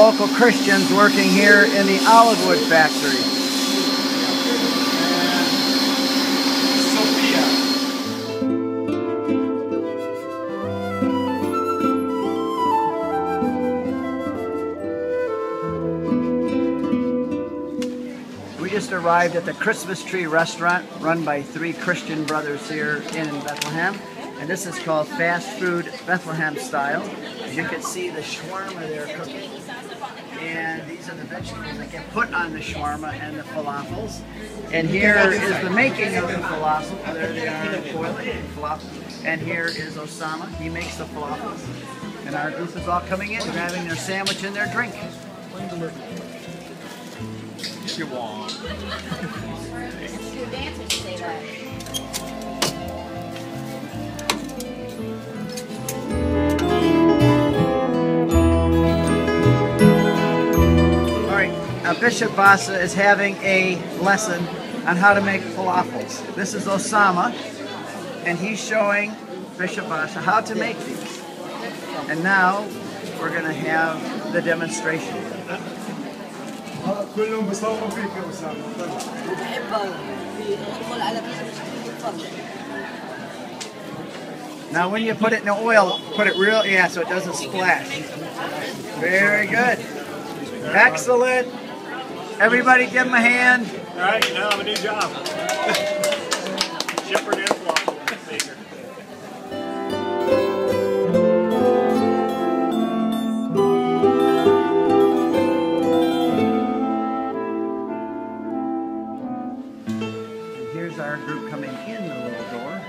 local Christians working here in the olive wood factory. We just arrived at the Christmas Tree Restaurant run by three Christian brothers here in Bethlehem. And this is called Fast Food Bethlehem Style. As you can see the shawarma they're cooking. And these are the vegetables that get put on the shawarma and the falafels. And here is the making of the falafel. There they are, boiling falafel. And here is Osama. He makes the falafels. And our group is all coming in, grabbing their sandwich and their drink. You want. All uh, Bishop Vasa is having a lesson on how to make falafels. This is Osama, and he's showing Bishop Vasa how to make these. And now we're going to have the demonstration. Now when you put it in the oil, put it real, yeah, so it doesn't splash. Very good. Excellent. Everybody give him a hand. All right, you now have a new job. Shepherd and flock here's our group coming in the little door,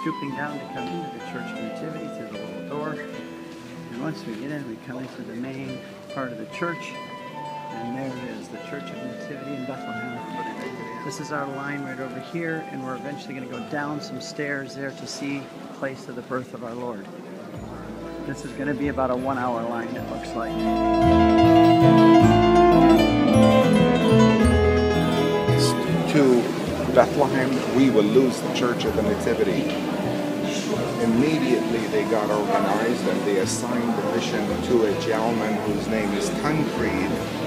stooping down to come into the Church Nativity through the little door. And once we get in, we come into the main part of the church. And there it is, the Church of Nativity in Bethlehem. This is our line right over here, and we're eventually going to go down some stairs there to see the place of the birth of our Lord. This is going to be about a one hour line, it looks like. to Bethlehem, we will lose the Church of the Nativity. Immediately they got organized and they assigned the mission to a gentleman whose name is Tancred,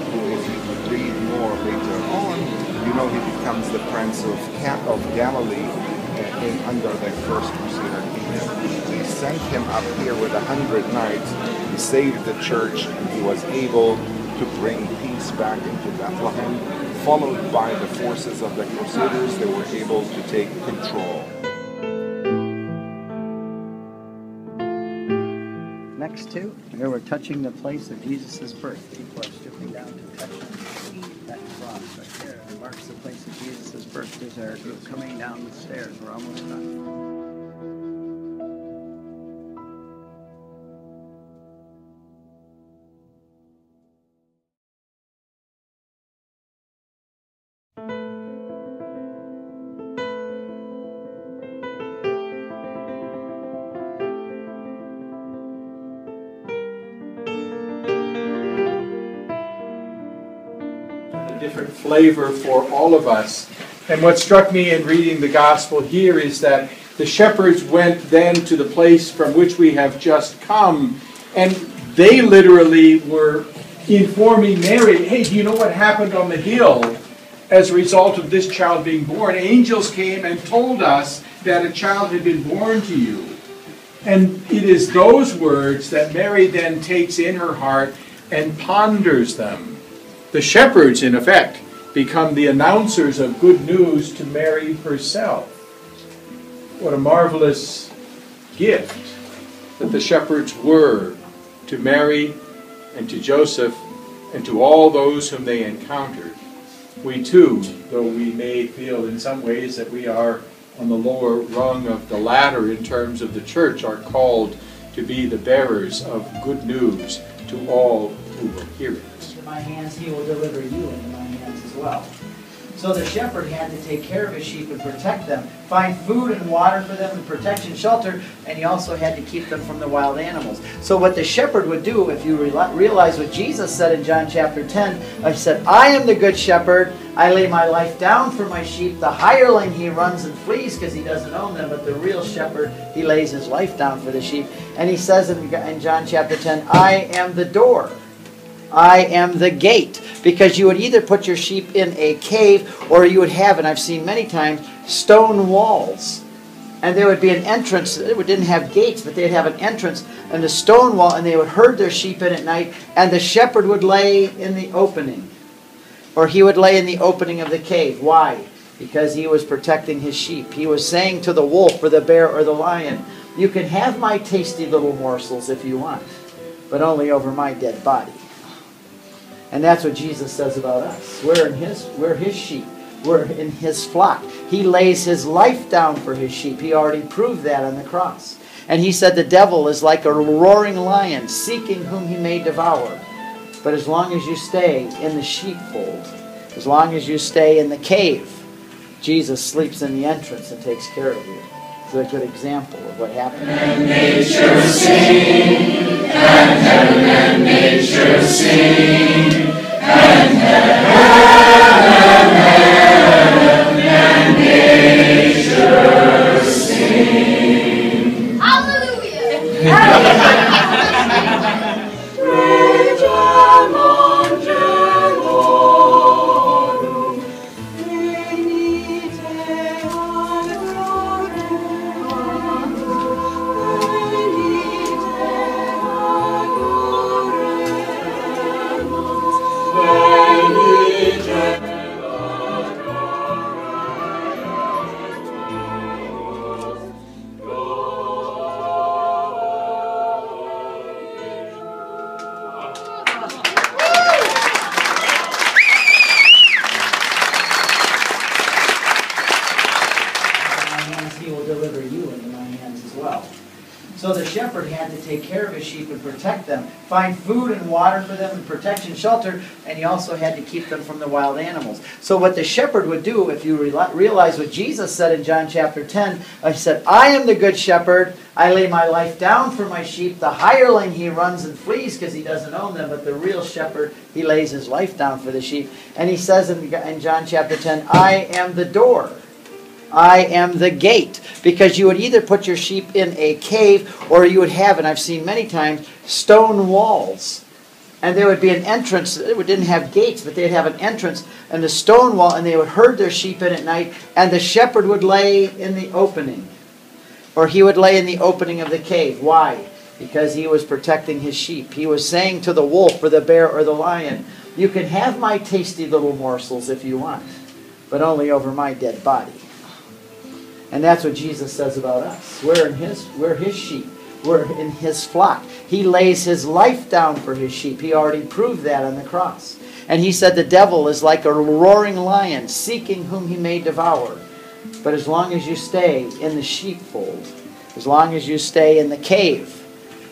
know he becomes the Prince of, of Galilee in, under the first Crusader kingdom. He sent him up here with a hundred knights. He saved the church and he was able to bring peace back into Bethlehem. Followed by the forces of the Crusaders, they were able to take control. Next to, here we're touching the place of Jesus' birth. People are stooping down to touch that cross right there. It marks the place of Jesus' group coming down the stairs. We're almost done. different flavor for all of us. And what struck me in reading the gospel here is that the shepherds went then to the place from which we have just come, and they literally were informing Mary, hey, do you know what happened on the hill as a result of this child being born? Angels came and told us that a child had been born to you. And it is those words that Mary then takes in her heart and ponders them. The shepherds, in effect, become the announcers of good news to Mary herself. What a marvelous gift that the shepherds were to Mary and to Joseph and to all those whom they encountered. We too, though we may feel in some ways that we are on the lower rung of the ladder in terms of the church, are called to be the bearers of good news to all who will hear it. my hands, he will deliver you into my well. So the shepherd had to take care of his sheep and protect them, find food and water for them and protection, shelter, and he also had to keep them from the wild animals. So what the shepherd would do, if you realize what Jesus said in John chapter 10, I said, I am the good shepherd, I lay my life down for my sheep. The hireling, he runs and flees because he doesn't own them, but the real shepherd, he lays his life down for the sheep. And he says in, John chapter 10, I am the door. I am the gate. Because you would either put your sheep in a cave or you would have, and I've seen many times, stone walls. And there would be an entrance. It didn't have gates, but they'd have an entrance and a stone wall, and they would herd their sheep in at night, and the shepherd would lay in the opening. Or he would lay in the opening of the cave. Why? Because he was protecting his sheep. He was saying to the wolf or the bear or the lion, You can have my tasty little morsels if you want, but only over my dead body. And that's what Jesus says about us. We're in his we're his sheep. We're in his flock. He lays his life down for his sheep. He already proved that on the cross. And he said the devil is like a roaring lion seeking whom he may devour. But as long as you stay in the sheepfold, as long as you stay in the cave, Jesus sleeps in the entrance and takes care of you. It's a good example of what happened. And nature sing, and heaven and nature sing, and heaven and nature sing. my So the shepherd had to take care of his sheep and protect them, find food and water for them, and protection, shelter, and he also had to keep them from the wild animals. So what the shepherd would do, if you reali- realize what Jesus said in John chapter 10, uh, he said, I am the good shepherd. I lay my life down for my sheep. The hireling, he runs and flees because he doesn't own them, but the real shepherd, he lays his life down for the sheep. And he says in, in John chapter 10, I am the door. I am the gate. Because you would either put your sheep in a cave or you would have, and I've seen many times, stone walls. And there would be an entrance. It didn't have gates, but they'd have an entrance and a stone wall, and they would herd their sheep in at night, and the shepherd would lay in the opening. Or he would lay in the opening of the cave. Why? Because he was protecting his sheep. He was saying to the wolf or the bear or the lion, You can have my tasty little morsels if you want, but only over my dead body. And that's what Jesus says about us. We're in his we're his sheep. We're in his flock. He lays his life down for his sheep. He already proved that on the cross. And he said the devil is like a roaring lion seeking whom he may devour. But as long as you stay in the sheepfold, as long as you stay in the cave,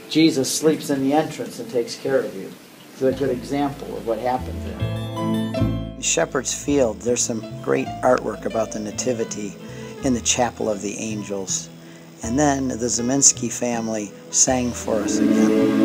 Jesus sleeps in the entrance and takes care of you. It's a good example of what happened there. Shepherd's Field, there's some great artwork about the Nativity in the Chapel of the Angels. And then the Zeminski family sang for us again.